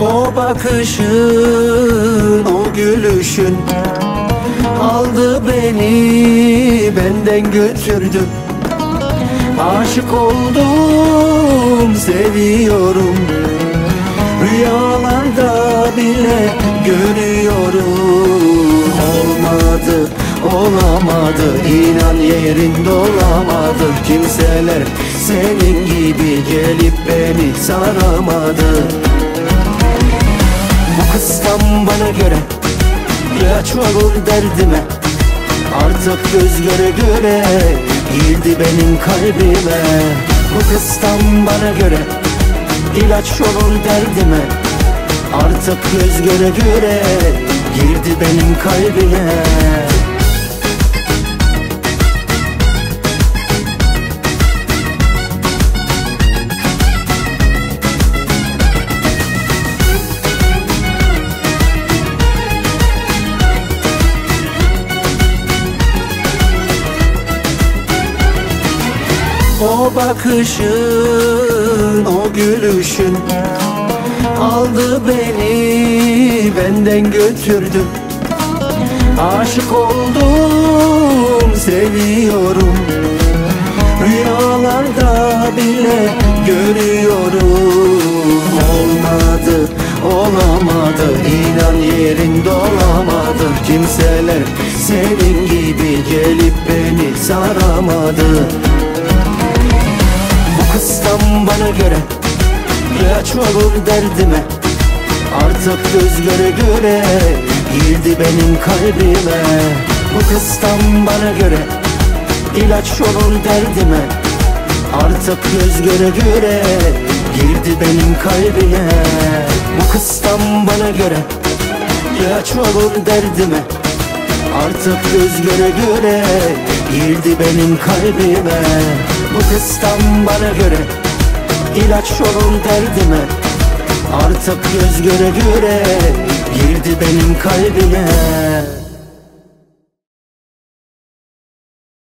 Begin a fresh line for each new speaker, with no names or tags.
O bakışın, o gülüşün Aldı beni, benden götürdü Aşık oldum, seviyorum Rüyalarda bile görüyorum Olmadı, olamadı inan yerinde olamadı Kimseler senin gibi gelip beni saramadı tam bana göre ilaç olur derdime. Artık göz göre göre girdi benim kalbime. Bu kız bana göre ilaç olur derdime. Artık göz göre göre girdi benim kalbime O bakışın, o gülüşün Aldı beni, benden götürdü. Aşık oldum, seviyorum. Rüyalarda bile görüyorum. Olmadı, olamadı inan yerinde olamadı Kimseler senin gibi gelip beni saramadı Tam bana göre ilaç olur derdime. Artık göz göre göre girdi benim kalbime. Bu kız tam bana göre ilaç olur derdime. Artık göz göre göre girdi benim kalbime. Bu kız tam bana göre ilaç olur derdime. Artık göz göre göre girdi benim kalbime. Bu kız tam bana göre ilaç olur derdime Artık göz göre göre girdi benim kalbime